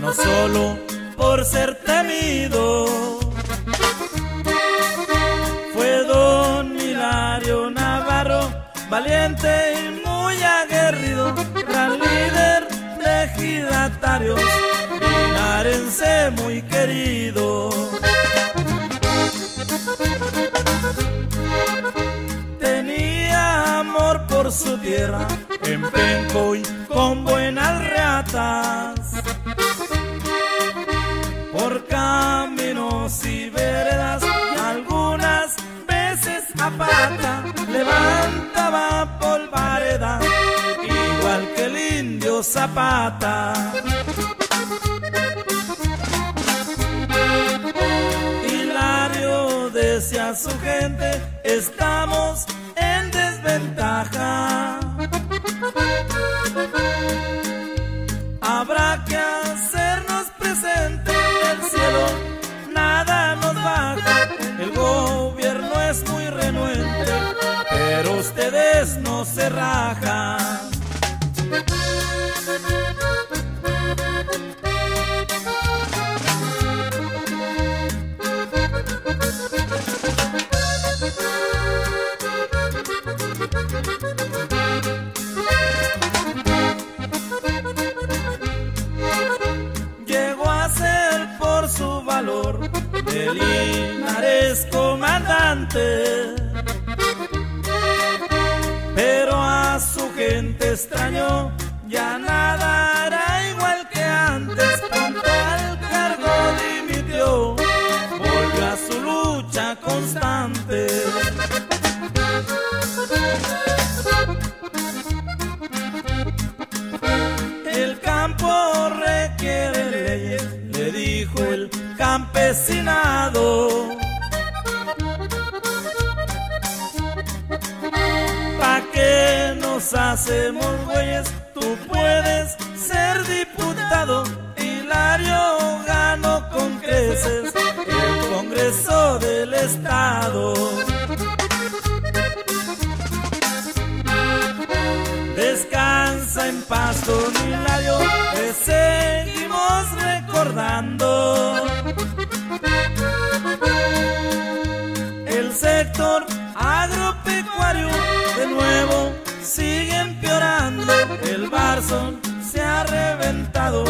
no solo por ser temido. Fue don Hilario Navarro, valiente y muy aguerrido, gran líder de ejidatarios, linarense muy querido. Tenía amor por su tierra, en penco con buenas reatas. Por caminos y Zapata. Hilario decía a su gente, estamos en desventaja. Habrá que hacernos presente el cielo, nada nos baja. El gobierno es muy renuente, pero ustedes no se rajan. Llegó a ser por su valor de Linares comandante. Pero a su gente extrañó, ya nada era igual que antes. Pronto al cargo dimitió, volvió a su lucha constante. Campesinado. ¿Pa' qué nos hacemos güeyes? Tú puedes ser diputado. Hilario ganó con creces el Congreso del Estado. Descansa en paz, don Hilario, te seguimos recordando. Se ha reventado